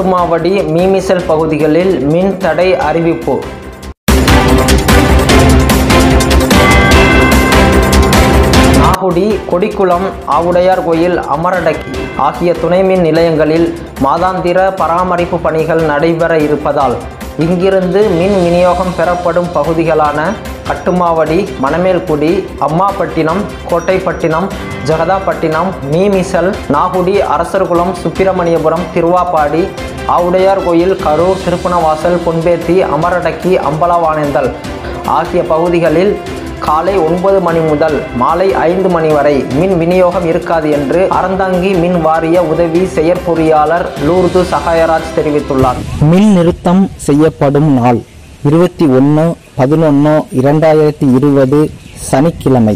காட்டுமாவடி மீமிசல் பகுதிகளில் மின் தடை அறிவிப்பு. நாகுடி கொடிக்குளம் ஆவுடையார் கோயில் அமரடக்கி ஆகிய துணை மின் நிலையங்களில் மாதாந்திர பராமரிப்பு பணிகள் நடைபெற இருப்பதால் இங்கிருந்து மின் விநியோகம் பெறப்படும் பகுதிகளான கட்டுமாவடி மணமேல்குடி அம்மாப்பட்டினம் கோட்டைப்பட்டினம் ஜெகதாப்பட்டினம் மீமிசல் நாகுடி அரசர்குளம் சுப்பிரமணியபுரம் திருவாப்பாடி ஆவுடையார் கோயில் கரூர் திருப்பணவாசல் பொன்பேத்தி அமரடக்கி அம்பலவானேந்தல் ஆகிய பகுதிகளில் காலை ஒன்பது மணி முதல் மாலை ஐந்து மணி வரை மின் விநியோகம் இருக்காது என்று அறந்தாங்கி மின் வாரிய உதவி செயற்பொறியாளர் லூர்து சகாயராஜ் தெரிவித்துள்ளார். மின் நிறுத்தம் செய்யப்படும் நாள் இருபத்தி ஒன்று பதினொன்று இரண்டாயிரத்தி இருபது சனிக்கிழமை.